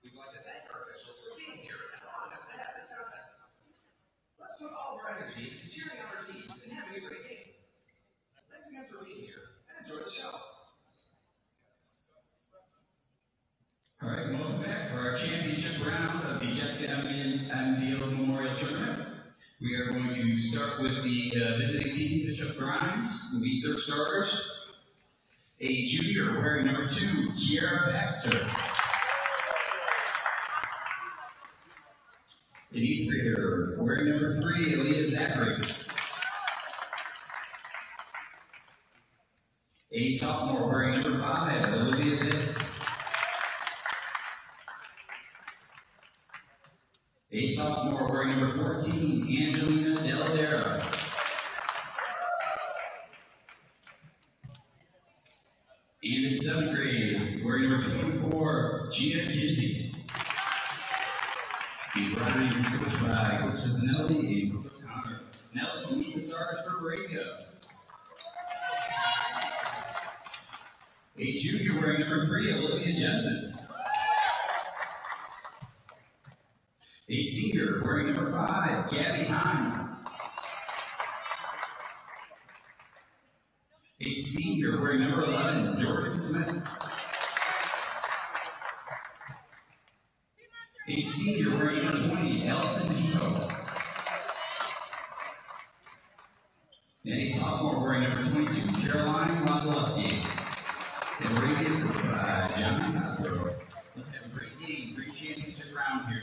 We'd like to thank our officials for being here as long as they happy to cheering on our teams and having a great game. Thanks again for being here and enjoy the show. All right, welcome back for our championship round of the Jessica MBO Memorial Tournament. We are going to start with the uh, visiting team, Bishop Grimes, who meet their starters. A junior wearing number two, Kiara Baxter. An eighth grader wearing number three, Aaliyah Zachary. A sophomore wearing number five, Olivia Viss. A sophomore wearing number 14, Angelina Deladera. And in seventh grade, wearing number 24, Gia Kinsey. The rivalry is coached by Coach Cincinnati and Coach O'Connor. Now let's meet the starters for Moravia. A junior wearing number three, Olivia Jensen. A senior wearing number five, Gabby Hine. A senior wearing number 11, Jordan Smith. A senior wearing number 20, Allison Depot. And a sophomore wearing number 22, Caroline Wazalewski. And the radio is by uh, John Cottrell. Let's have a great game, great championship round here.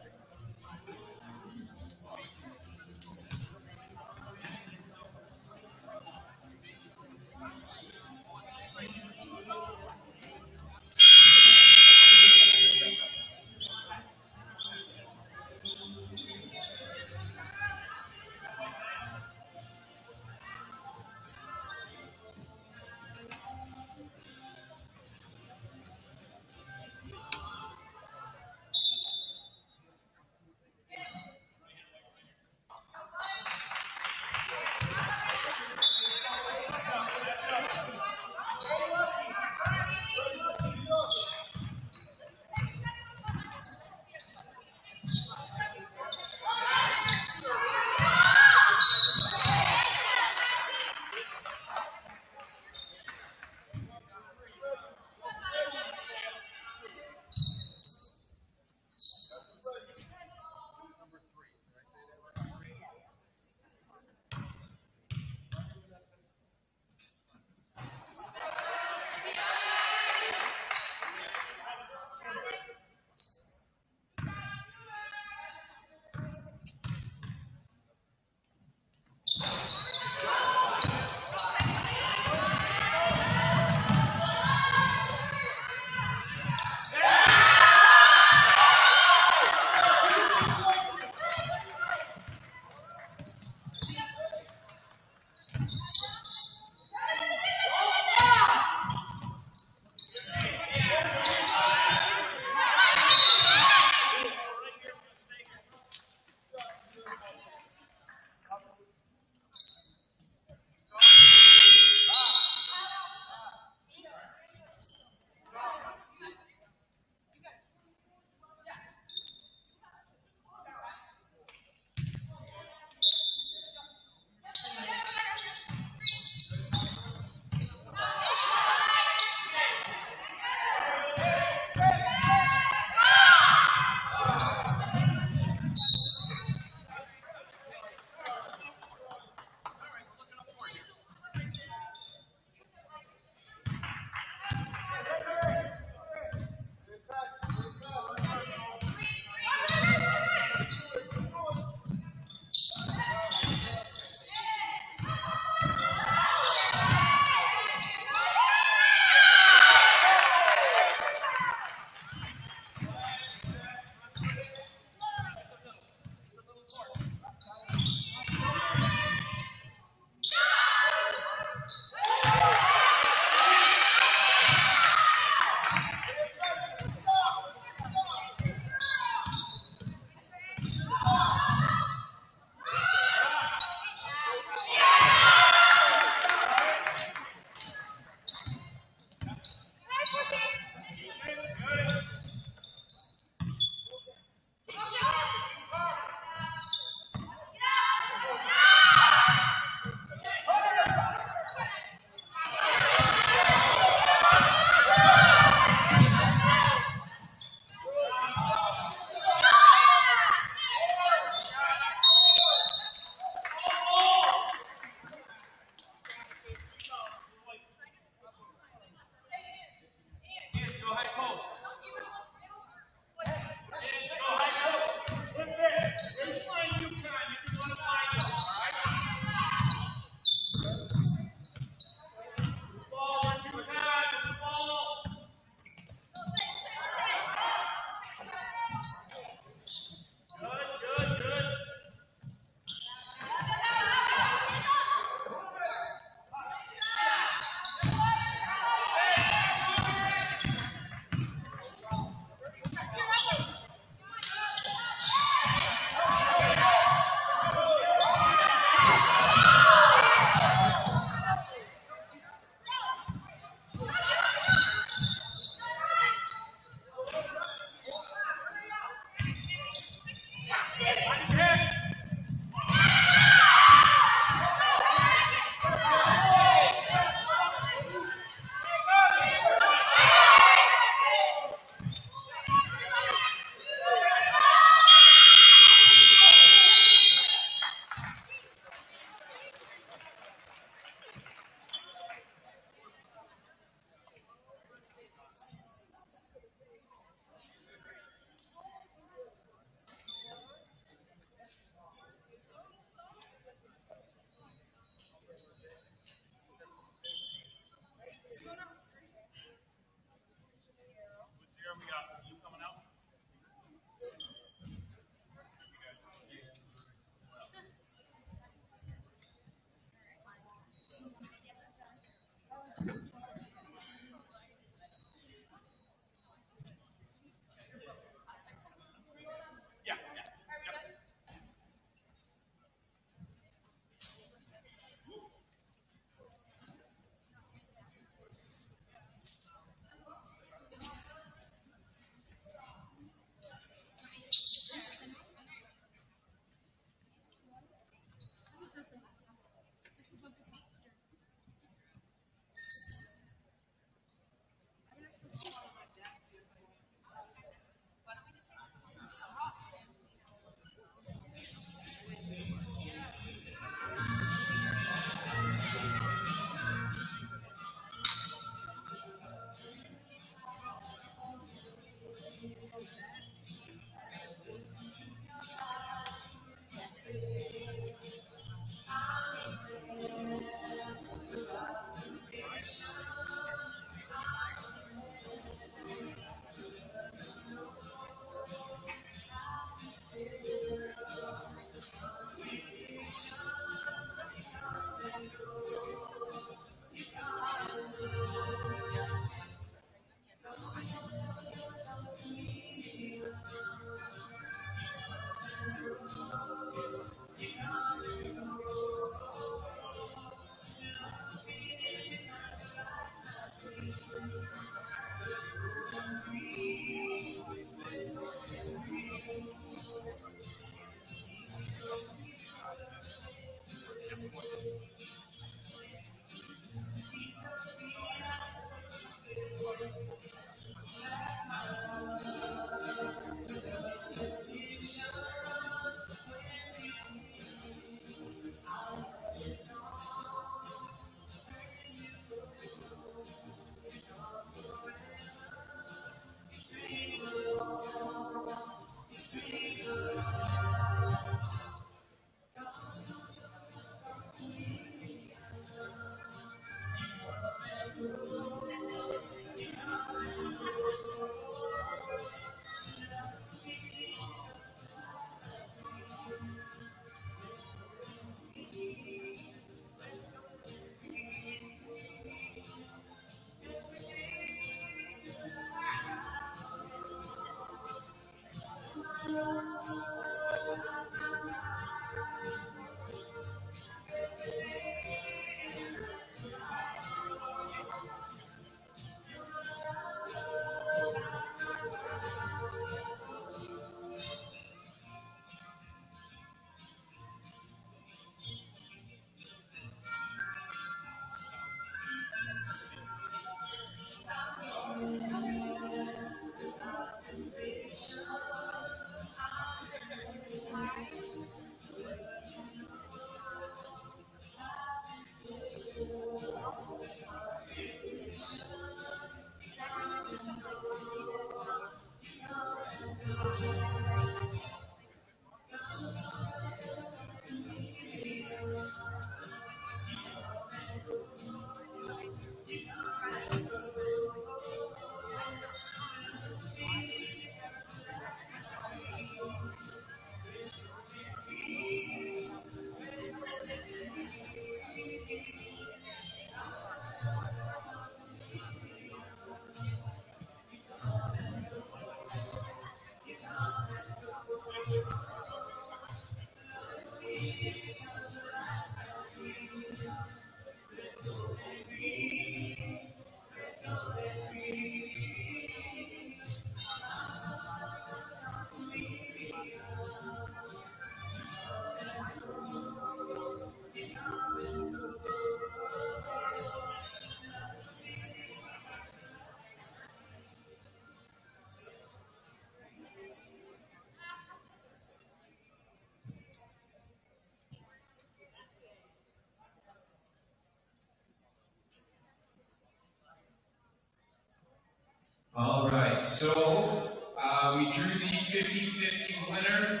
All right, so uh, we drew the 50-50 winner.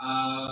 Um,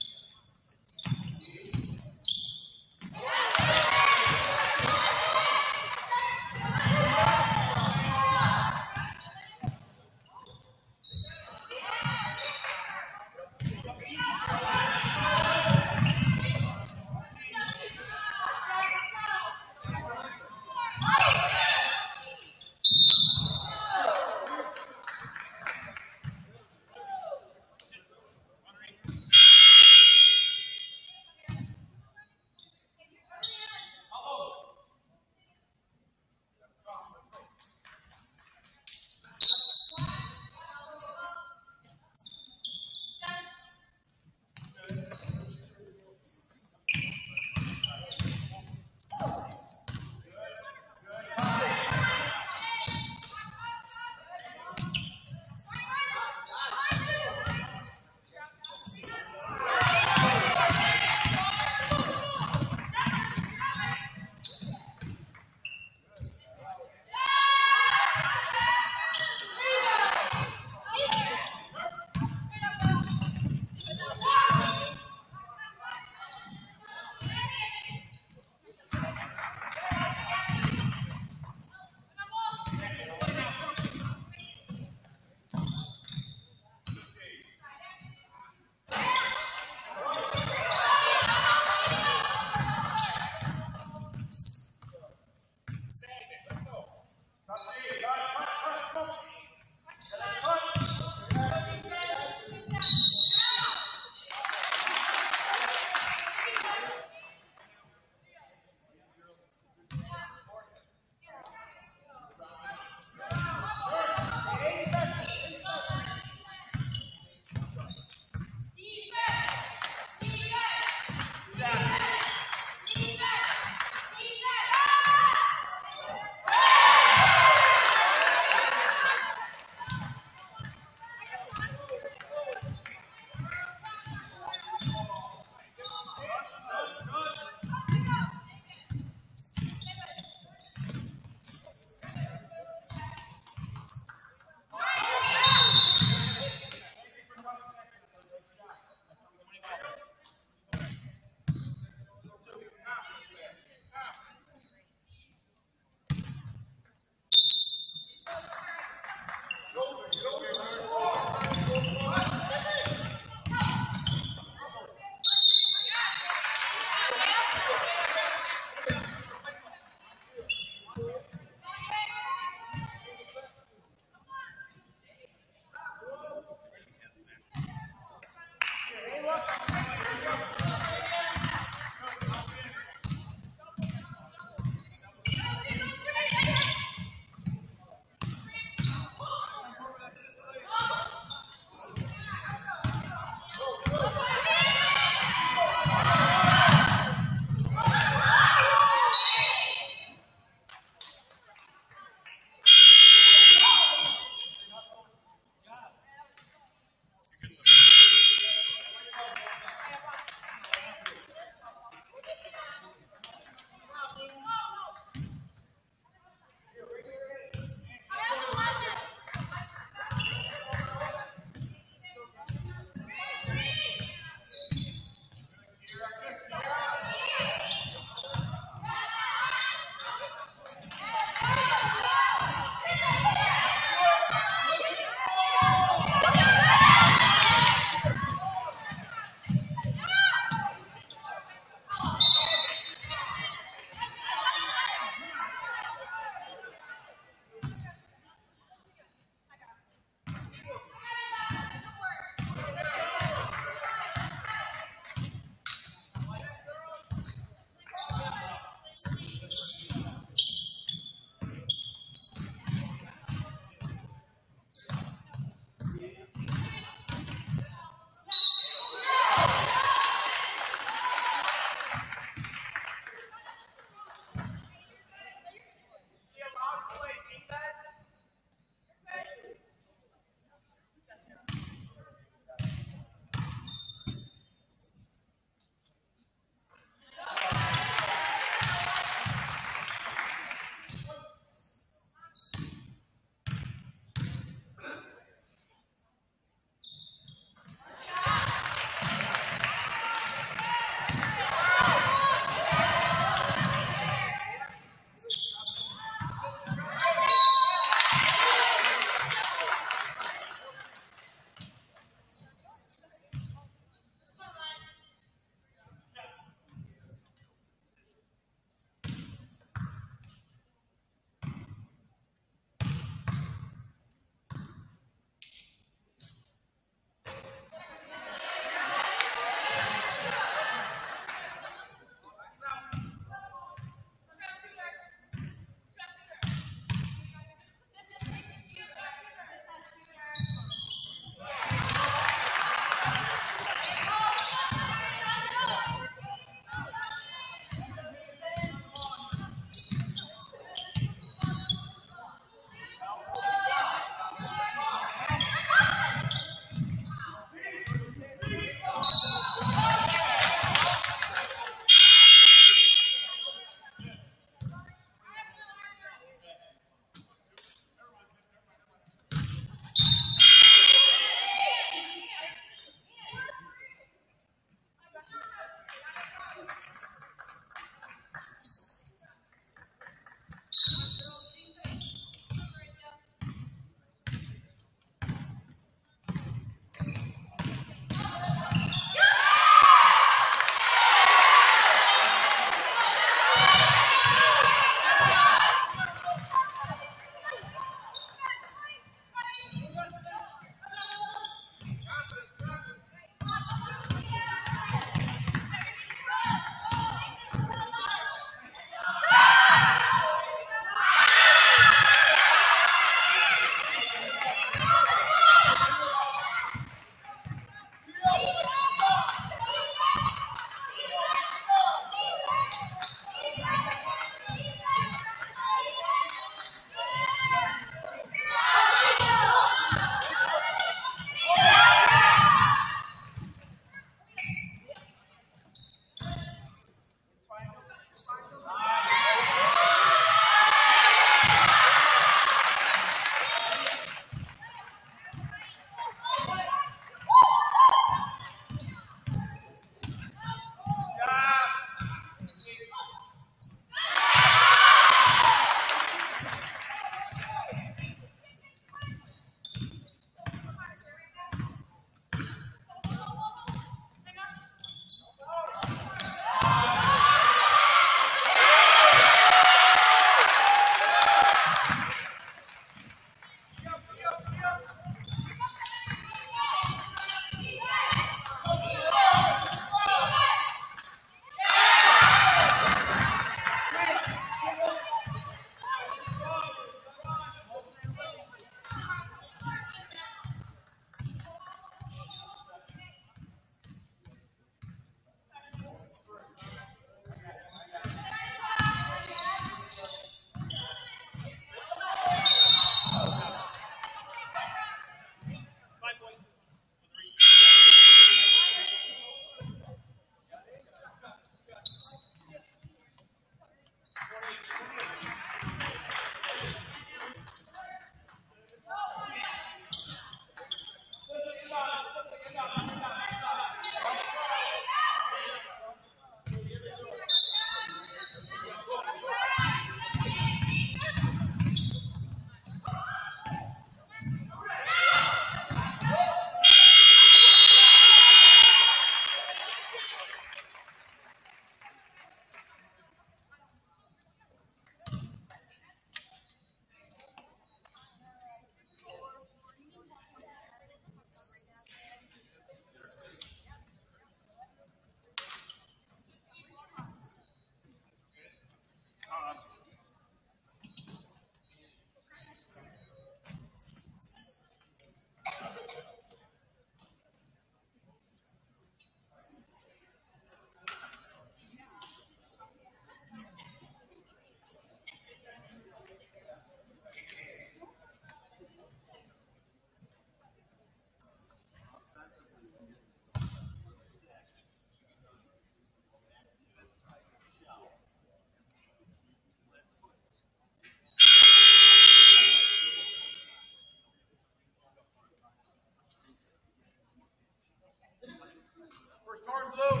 Cards up.